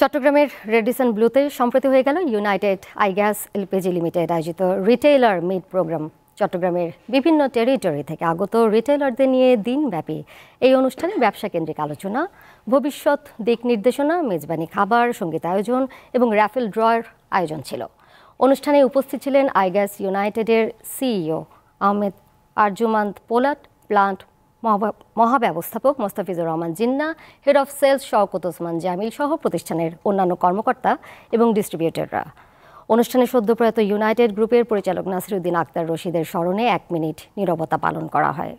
চট্টগ্রামের রেডিসন ব্লুতে সম্প্রতি হয়ে গেল United I gas LPG limited আয়োজিত রিটেইলার মিট প্রোগ্রাম। চট্টগ্রামের বিভিন্ন টেরিটরি থেকে আগত রিটেইলারদের নিয়ে দিনব্যাপী এই অনুষ্ঠানে ব্যবসা কেন্দ্রিক আলোচনা, ভবিষ্যৎ দিক নির্দেশনা, মেজবানি খাবার, সংগীত আয়োজন এবং র্যাফেল ড্রয়ের আয়োজন ছিল। অনুষ্ঠানে উপস্থিত ছিলেন আই গ্যাস ইউনাইটেডের CEO Ahmet Arcuman Polat, plant মহাব্যবস্থাপক Mostafizur Rahman Jinnah head of sales Shawkat Osman Jamil সহ প্রতিষ্ঠানের অন্যান্য কর্মকর্তা এবং ডিস্ট্রিবিউটররা অনুষ্ঠানে সদ্যপ্রয়াত ইউনাইটেড গ্রুপের পরিচালক নাসিরুদ্দিন আক্তার রশিদের স্মরণে এক মিনিট নীরবতা পালন করা হয়।